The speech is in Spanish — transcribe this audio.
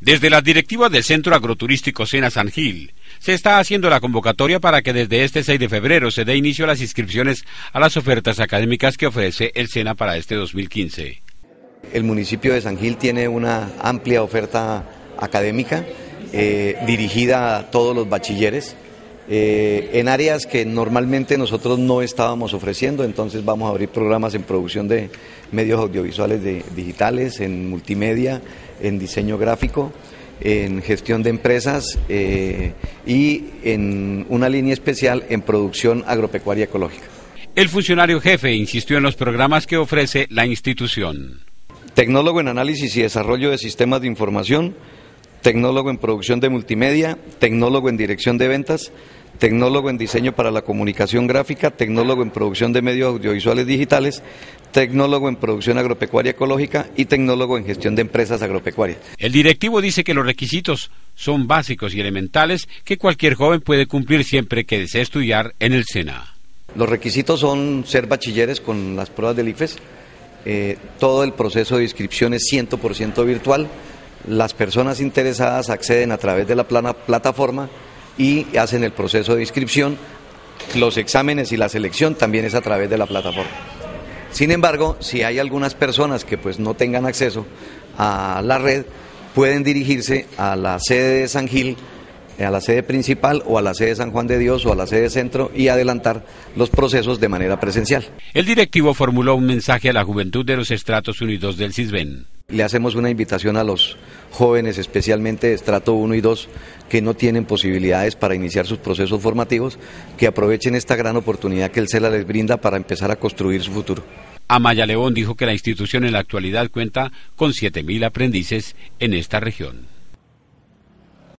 Desde las directivas del Centro Agroturístico Sena San Gil, se está haciendo la convocatoria para que desde este 6 de febrero se dé inicio a las inscripciones a las ofertas académicas que ofrece el Sena para este 2015. El municipio de San Gil tiene una amplia oferta académica eh, dirigida a todos los bachilleres. Eh, en áreas que normalmente nosotros no estábamos ofreciendo, entonces vamos a abrir programas en producción de medios audiovisuales digitales, en multimedia, en diseño gráfico, en gestión de empresas eh, y en una línea especial en producción agropecuaria ecológica. El funcionario jefe insistió en los programas que ofrece la institución. Tecnólogo en análisis y desarrollo de sistemas de información, tecnólogo en producción de multimedia, tecnólogo en dirección de ventas, tecnólogo en diseño para la comunicación gráfica, tecnólogo en producción de medios audiovisuales digitales, tecnólogo en producción agropecuaria ecológica y tecnólogo en gestión de empresas agropecuarias. El directivo dice que los requisitos son básicos y elementales que cualquier joven puede cumplir siempre que desee estudiar en el SENA. Los requisitos son ser bachilleres con las pruebas del IFES, eh, todo el proceso de inscripción es 100% virtual, las personas interesadas acceden a través de la plana, plataforma y hacen el proceso de inscripción. Los exámenes y la selección también es a través de la plataforma. Sin embargo, si hay algunas personas que pues no tengan acceso a la red, pueden dirigirse a la sede de San Gil, a la sede principal o a la sede de San Juan de Dios o a la sede centro y adelantar los procesos de manera presencial. El directivo formuló un mensaje a la juventud de los estratos unidos del CISBEN. Le hacemos una invitación a los jóvenes, especialmente de estrato 1 y 2, que no tienen posibilidades para iniciar sus procesos formativos, que aprovechen esta gran oportunidad que el CELA les brinda para empezar a construir su futuro. Amaya León dijo que la institución en la actualidad cuenta con 7.000 aprendices en esta región.